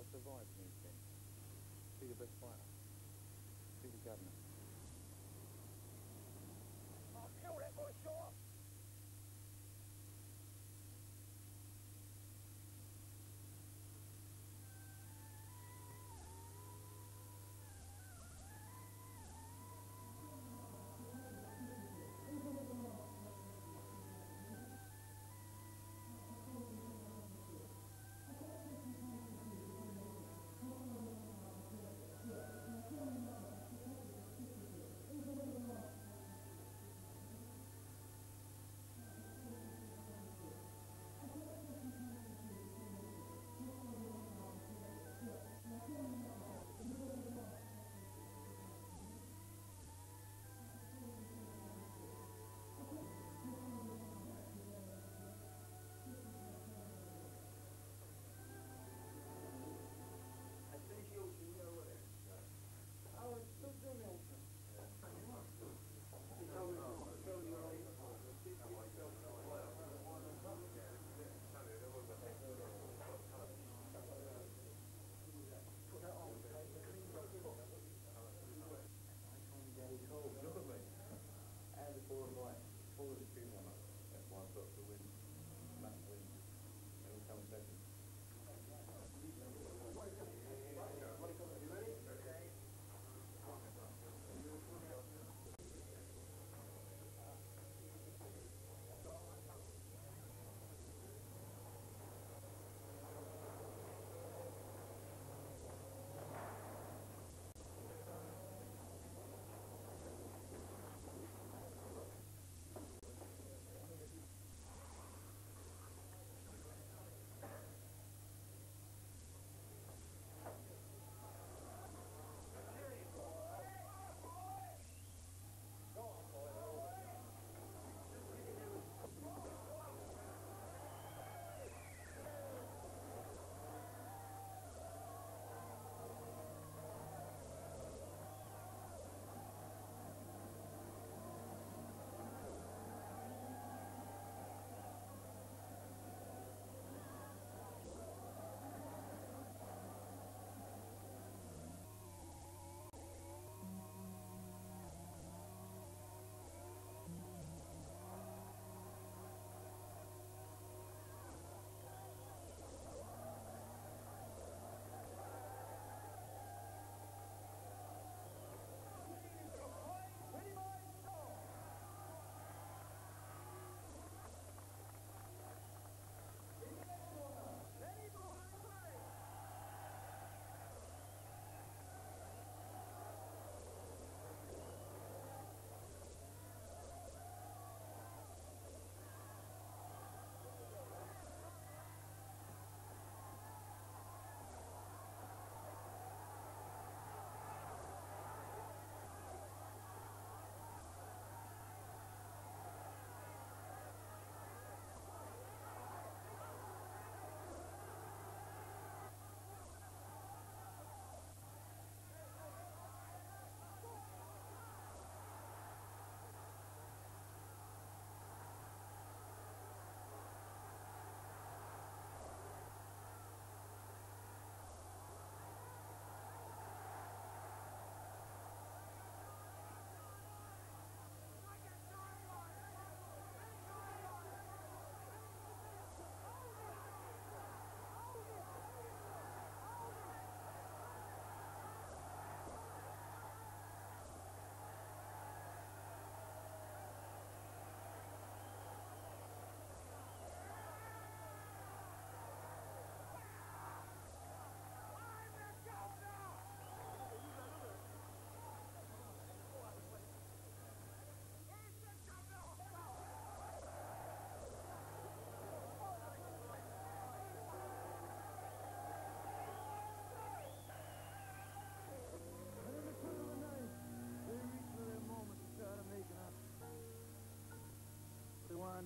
Got to survive. Be the best fighter.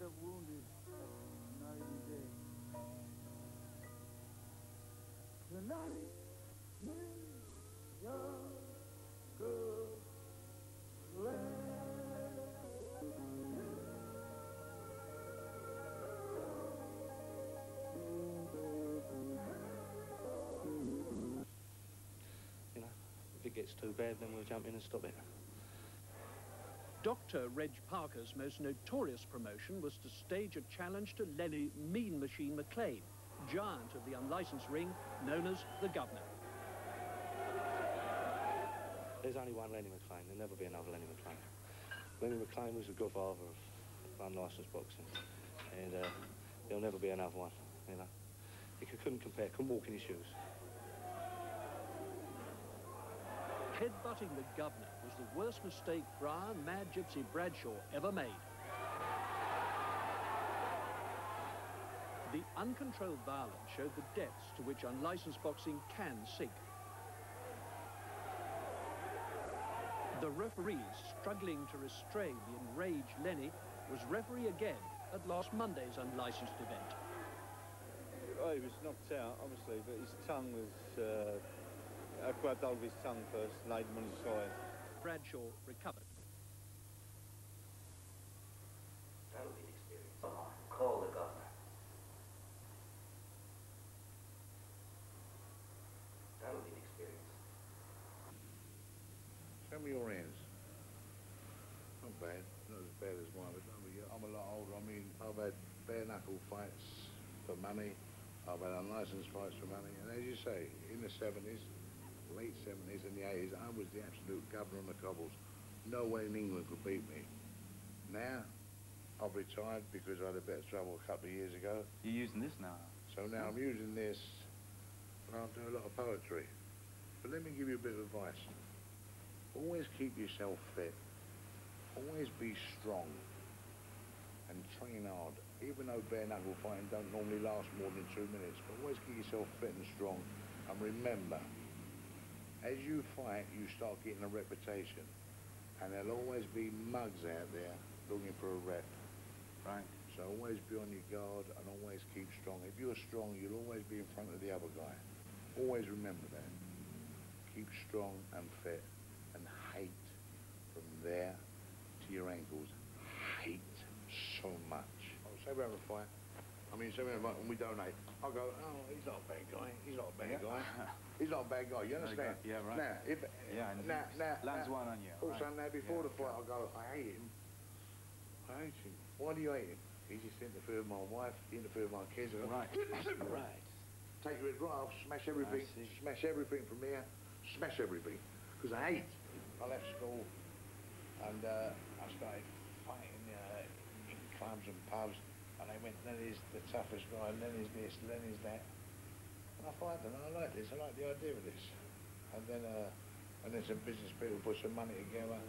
Up wounded, uh, not even dead. Tonight is your good land. it gets too bad, then we'll jump in and stop it. Dr. Reg Parker's most notorious promotion was to stage a challenge to Lenny Mean Machine McLean, giant of the unlicensed ring known as the Governor. There's only one Lenny McLean. There'll never be another Lenny McLean. Lenny McLean was the godfather of unlicensed boxing, and uh, there'll never be another one. You know, he couldn't compare. Couldn't walk in his shoes. Headbutting the governor was the worst mistake Brian Mad Gypsy Bradshaw ever made. The uncontrolled violence showed the depths to which unlicensed boxing can sink. The referees struggling to restrain the enraged Lenny was referee again at last Monday's unlicensed event. Oh, he was knocked out, obviously, but his tongue was... Uh, I grabbed hold of his tongue first, laid him on his side. Bradshaw recovered. That'll be an experience. Come on, call the governor. That'll be an experience. Show me your hands. Not bad. Not as bad as mine, but I'm a lot older. I mean, I've had bare knuckle fights for money. I've had unlicensed fights for money. And as you say, in the 70s, late 70s and the 80s, I was the absolute governor on the cobbles. No one in England could beat me. Now, I've retired because I had a bit of trouble a couple of years ago. You're using this now? So now I'm using this, and I'll do a lot of poetry. But let me give you a bit of advice. Always keep yourself fit. Always be strong. And train hard. Even though bare knuckle fighting don't normally last more than two minutes, but always keep yourself fit and strong. And remember, as you fight, you start getting a reputation. And there'll always be mugs out there looking for a rep. Right. So always be on your guard and always keep strong. If you're strong, you'll always be in front of the other guy. Always remember that. Keep strong and fit and hate from there to your ankles. Hate so much. Oh, say we have a fight. I mean, say we have a fight and we donate. I'll go, oh, he's not a bad guy. He's not a bad Yeah. guy. He's not a bad guy. You understand? Yeah, right. Now, if, Yeah, and now, now, lands now, one on you. Also, right. now before Yeah, the fight. I'll go, I hate him. I hate him. Why do you hate him? He just interfered with my wife, interfered with my kids. I Right. right. Take your head right off, smash everything, smash everything from here, smash everything. Because I hate. I left school and uh, I started fighting uh, in clubs and pubs. And they went, Lenny's the toughest guy, Lenny's this, Lenny's that. And I fight them, and I like this, I like the idea of this. And then, uh, and then some business people put some money together.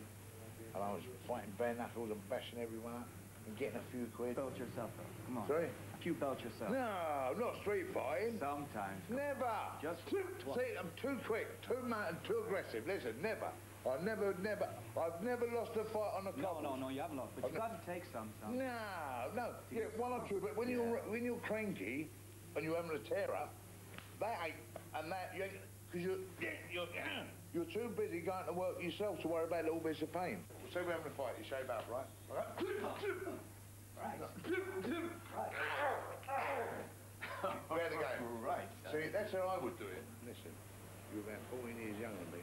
And I was fighting bare knuckles and bashing everyone up and getting a few quid. Belt yourself up. Come on. Sorry? A few belt yourself. No, not street fighting. Sometimes. Never. Just see, I'm too quick, too mad, and too aggressive. Listen, never. I've never, never, I've never lost a fight on a No, couple. no, no, you haven't lost. But I've you not- got to take some, some. No, no. Yeah, one or two, but when you're when you're cranky and you're having a tear up, that ain't and that you because you're you're you're too busy going to work yourself to worry about little bits of pain. Say we're having a fight, you shave up, right? Right. Where the game? Right. See, that's how I would do it. Listen, you're about 14 years younger than me.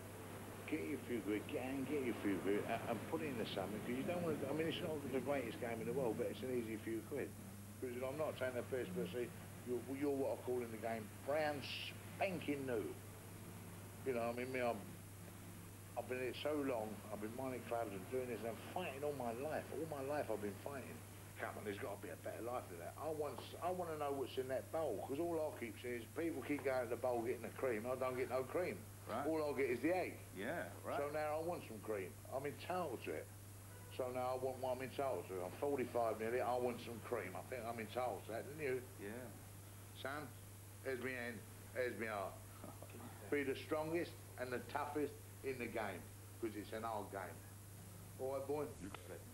Get your few quid, get your few quid, and, put it into something, because you don't want to, I mean, it's not the greatest game in the world, but it's an easy few quid. Because I'm not saying the first, see, you're, you're what I call in the game, brown spanking new. You know, I mean, me, I'm, I've been in it so long, I've been mining clubs and doing this and fighting all my life. All my life I've been fighting. Come on, there's got to be a better life than that. I want, I want to know what's in that bowl, because all I keep seeing is people keep going to the bowl getting the cream, I don't get no cream. Right. All I get is the egg. Yeah, right. So now I want some cream. I'm entitled to it. So now I want what I'm entitled to. I'm 45 nearly, I want some cream. I think I'm entitled to that, don't you? yeah. Son, here's my hand, here's my heart. Be the strongest and the toughest in the game, because it's an old game. All right, boy?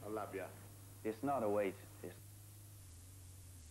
I love you. It's not a weight.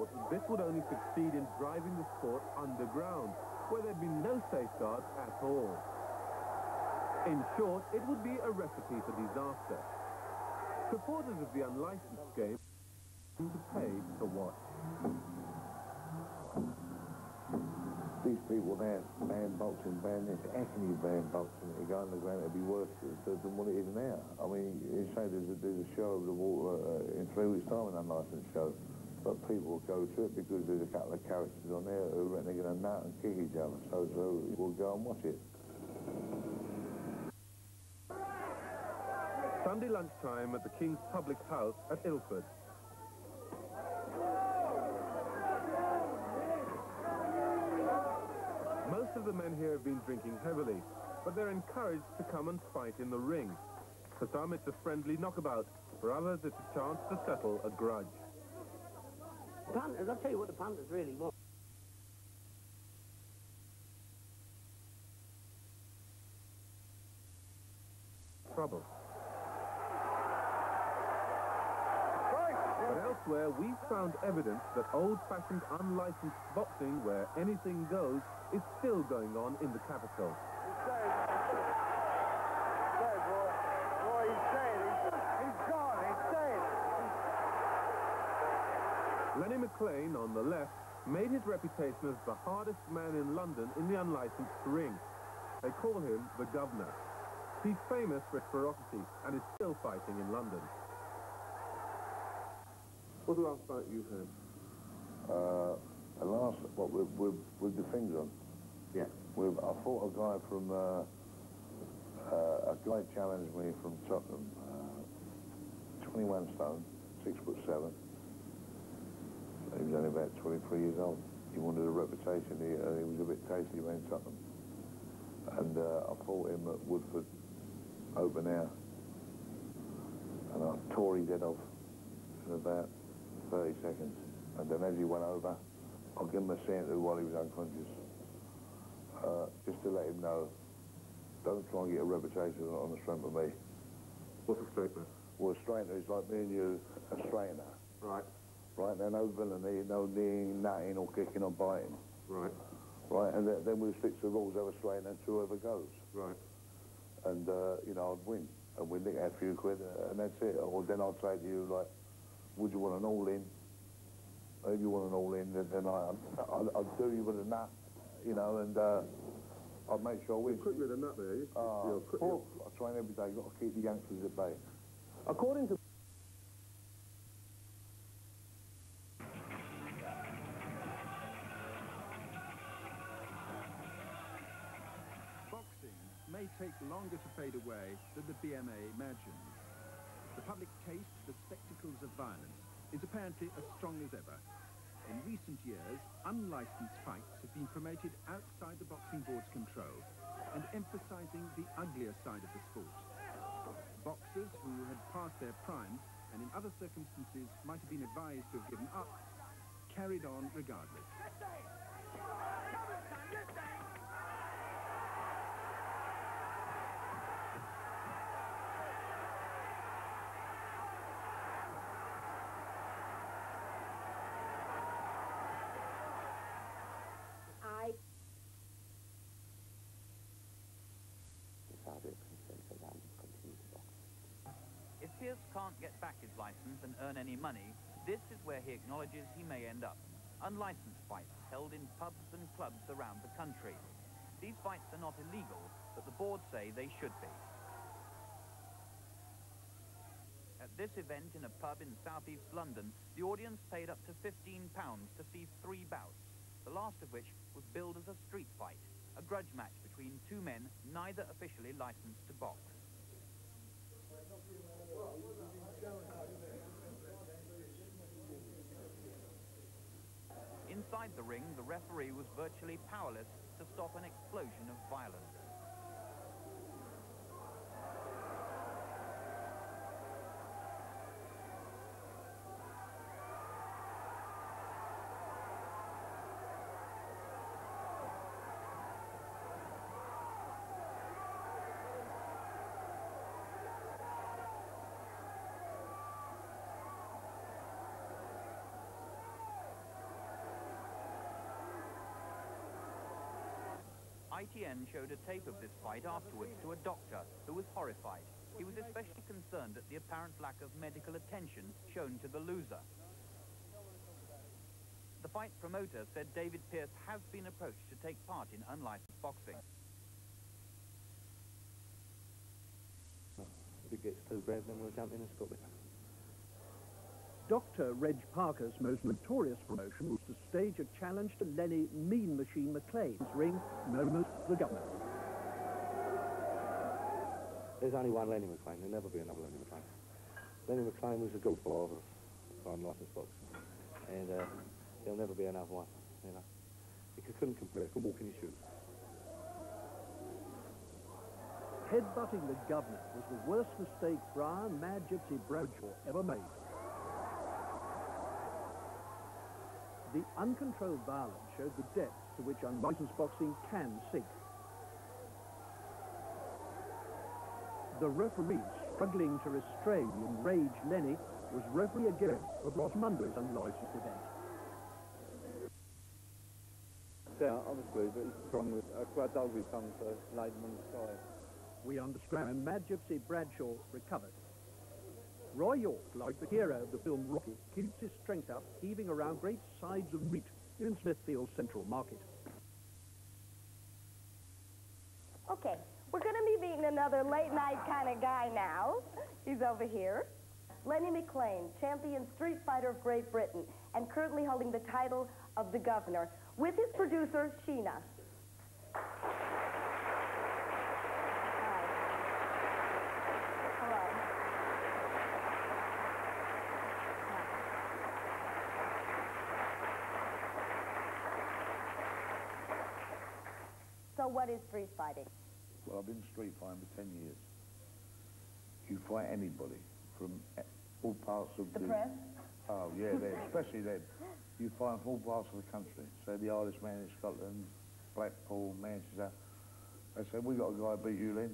It's that this would only succeed in driving the sport underground, where there'd be no safeguards at all. In short, it would be a recipe for disaster. Supporters of the unlicensed game need to pay to watch. These people ban, ban boxing. How can you ban boxing? You go underground, it'd be worse than, than what it is now. I mean, you say there's a, there's a show of the water uh, in three weeks' time, an unlicensed show. But people will go to it because there's a couple of characters on there who reckon they're going to nut and kick each other. So, so we'll go and watch it. Sunday lunchtime at the King's Public House at Ilford. Most of the men here have been drinking heavily, but they're encouraged to come and fight in the ring. For some, it's a friendly knockabout. For others, it's a chance to settle a grudge. Panthers, I'll tell you what the Panthers really want. Trouble. But elsewhere, we've found evidence that old-fashioned unlicensed boxing, where anything goes, is still going on in the capital. He's dead. He's dead, boy. Boy, he's dead. He's, he's gone. He's dead. Lenny McLean, on the left, made his reputation as the hardest man in London in the unlicensed ring. They call him the Governor. He's famous for his ferocity and is still fighting in London. What's the last fight you've had? Uh, the last, what, with, with, with the things on? Yeah. With, I fought a guy from, uh, uh, a guy challenged me from Tottenham, uh, 21 stone, six foot seven. He was only about 23 years old. He wanted a reputation. He, uh, he was a bit tasty around Tottenham. And uh, I fought him at Woodford open air. And I tore his head off in about 30 seconds. And then as he went over, I gave him a to while he was unconscious. Uh, just to let him know, don't try and get a reputation on the strength of me. What's a straightener? Well, a straightener is like me and you, a straightener. Right, Right, now no villainy, no kneeing, nutting or kicking or biting. right, Right, and then, then we'll stick to the rules of a straightener to whoever goes. right. And, uh, you know, I'd win. And we'd nick a few quid, uh, and that's it. Or then I'd say to you, like, would you want an all-in? If you want an all-in, then, then I, I'd, I'd do you with a nut, you know, and uh, I'd make sure I win. Quick with a nut there, you? Uh, You're quick- oh, I train every day. You've got to keep the youngsters at bay. According to may take longer to fade away than the BMA imagined. The public taste for spectacles of violence is apparently as strong as ever. In recent years, unlicensed fights have been promoted outside the boxing board's control and emphasizing the uglier side of the sport. Boxers who had passed their prime and in other circumstances might have been advised to have given up, carried on regardless. Pearce can't get back his license and earn any money, this is where he acknowledges he may end up. Unlicensed fights held in pubs and clubs around the country. These fights are not illegal, but the board say they should be. At this event in a pub in southeast London, the audience paid up to £15 to see three bouts, the last of which was billed as a street fight, a grudge match between two men neither officially licensed to box. Inside the ring, the referee was virtually powerless to stop an explosion of violence. ITN showed a tape of this fight afterwards to a doctor who was horrified. He was especially concerned at the apparent lack of medical attention shown to the loser. The fight promoter said David Pearce has been approached to take part in unlicensed boxing. If it gets too bad, then we'll jump in and stop it. Dr. Reg Parker's most notorious promotion was to stage a challenge to Lenny Mean Machine McLean's ring, known as the Governor. There's only one Lenny McLean. There'll never be another Lenny McLean. Lenny McLean was a good father of unlicensed boxing. And uh, there'll never be another one, you know. He couldn't compare, could walk in his shoes. Headbutting the Governor was the worst mistake Brian Mad Gypsy Bradshaw ever made. The uncontrolled violence showed the depths to which unlicensed boxing can sink. The referee, struggling to restrain the enraged Lenny, was referee again of Ross Munder's unlicensed event. Yeah, obviously, but strong with uh, quite dog with tongue for laid him on the side. We understand Mad Gypsy Bradshaw recovered. Roy York, like the hero of the film Rocky, keeps his strength up, heaving around great sides of meat in Smithfield Central Market. Okay, we're going to be meeting another late night kind of guy now. He's over here. Lenny McLean, champion street fighter of Great Britain, and currently holding the title of the governor, with his producer, Sheena. So what is street fighting? Well, I've been street fighting for 10 years. You fight anybody from all parts of The the... press? Oh, yeah, then, especially then. You fight from all parts of the country. So the Irish man in Scotland, Blackpool, Manchester. They said, we've got a guy beat you, Lynn,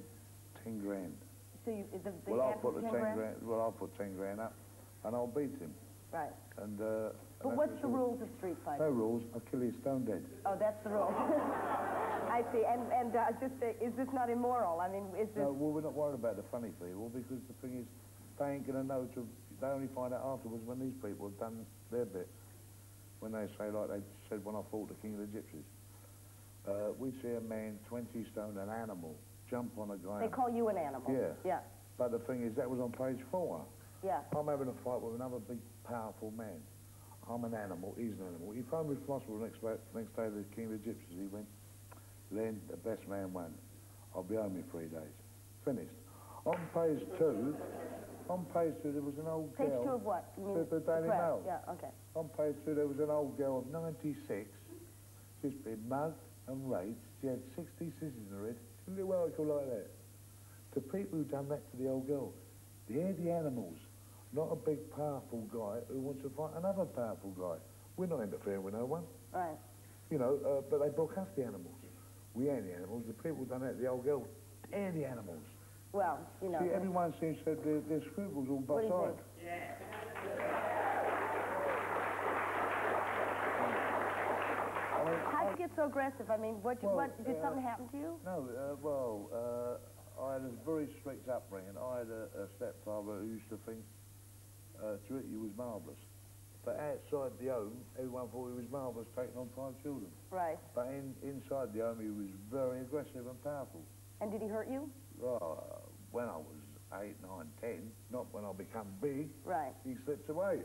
10 grand. So you, the, the well, I'll put the 10 10 grand? grand? well, I'll put 10 grand up and I'll beat him. Right. And, uh... But what's the rules of street fighting? No rules. I'll kill you stone dead. Oh, that's the rule. I see. And and uh, just uh, is this not immoral? I mean, is this? No, well, we're not worried about the funny people because the thing is, they ain't going to know to. They only find out afterwards when these people have done their bit. When they say, like they said when I fought the King of the Gypsies, uh, we see a man 20 stone, an animal, jump on a guy. They call you an animal. Yeah. Yeah. But the thing is, that was on page four. Yeah. I'm having a fight with another big, powerful man. I'm an animal, he's an animal. He phoned me from hospital next, next day, the King of the Gypsies. He went, Len, the best man won. I'll be home in three days. Finished. On page two, on page two, there was an old Page girl. two of what? You mean The, the Daily? Mail. Yeah. Okay. On page two, there was an old girl of 96. She's been mugged and raped. She had 60 scissors in her head. Didn't do well like that. The people who done that to the old girl, they're the animals, not a big, powerful guy who wants to fight another powerful guy. We're not interfering with no one. Right. You know, uh, but they broke us the animals. We ain't the animals. The people done that the old girl, they're the animals. Well, you know. See, everyone seems to have their, their scruples all What do you think? I mean, How'd you get so aggressive? I mean, what? Well, what did uh, something happen to you? No, uh, well, uh, I had a very strict upbringing. I had a, a stepfather who used to think uh, to you was marvellous. But outside the home, everyone thought he was marvellous taking on five children. Right. But in, inside the home, he was very aggressive and powerful. And did he hurt you? Well, uh, when I was eight, nine, ten, not when I become big, Right. he slipped away.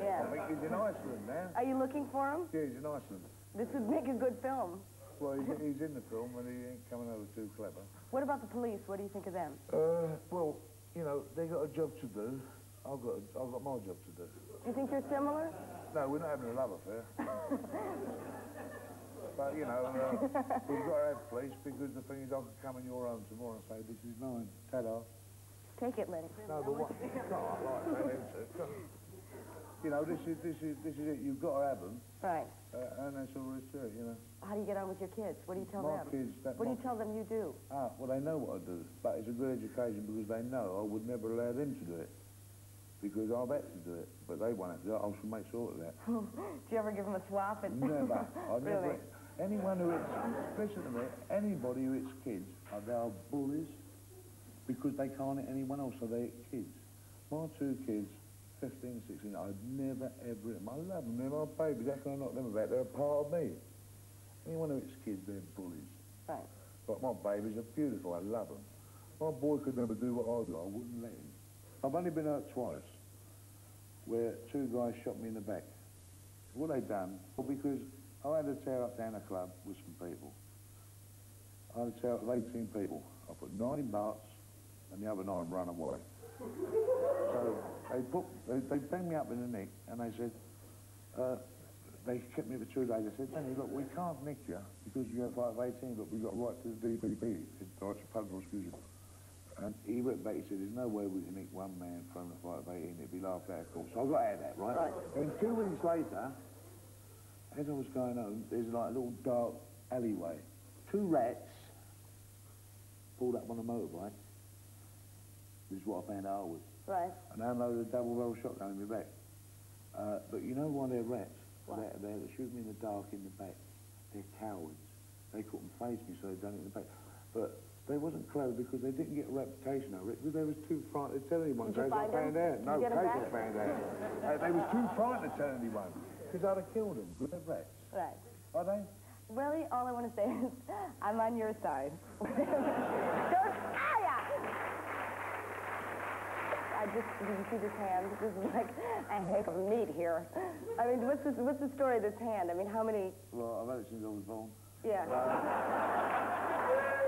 Yeah. I think he's in Iceland now. Are you looking for him? Yeah, he's in Iceland. This would make a good film. Well, he's, he's in the film and he ain't coming over too clever. What about the police? What do you think of them? Uh, well, you know, they got a job to do. I've got, I've got my job to do. Do you think you're similar? No, we're not having a love affair. but, you know, uh, we've got to have police because the thing is I could come in your home tomorrow and say, this is mine. Ta-da. Take it, Lennie. No, but what? No, I like that answer. You know, this is, this is, this is it. You've got to have them. Right. Uh, and that's all there is to it, you know. How do you get on with your kids? What do you tell My them? kids, that what do you tell them you do? Ah, well, they know what I do. But it's a good education because they know I would never allow them to do it. Because I've had to do it. But they won't have to do it. I shall make sure of that. do you ever give them a swap? And Never. I never. Really? Anyone who hits, listen to me, anybody who hits kids, are they are bullies because they can't hit anyone else, so they hit kids. My two kids, 15, 16, I'd never ever hit them. I love them, they're my babies, how can I knock them about? They're a part of me. Anyone who hits kids, they're bullies. Right. But my babies are beautiful, I love them. My boy could never do what I do, I wouldn't let him. I've only been hurt twice, where two guys shot me in the back. What they done? Well, because I had a tear up down a club with some people. I had a tear up with 18 people. I put nine in and the other nine run away. so they put, they, they banged me up in the neck, and they said, uh, they kept me for two days. They said, Danny, look, we can't nick you because you have five 18, but we've got right to the DPP, it's Deutsche Public And he went back, he said, there's no way we can nick one man from the fight of 18, it'd be laughed out of course. So I got out of that, right? Right. And two weeks later, as I was going home, there's like a little dark alleyway. Two rats pulled up on a motorbike. This is what I found out was. Right. And I unloaded a double barrel shotgun in my back. Uh, but you know why they're rats? They're, they're, they shoot me in the dark in the back. They're cowards. They couldn't face me, so they done it in the back. But they wasn't clever because they didn't get a reputation over it because they was too frightened to tell anyone. Did you Kate got find 'em? found out. No, Kate got found out. Uh, they was too frightened to tell anyone because I'd have killed them. They're rats. Right. Are they? Really, all I want to say is, I'm on your side. Don't, ah, yeah. I just, did you see this hand? This is like a heck of meat here. I mean, what's this, what's the story of this hand? I mean, how many, Well, I've had it since I was born. yeah. The,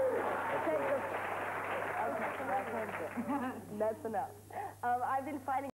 that's enough. Um, I've been fighting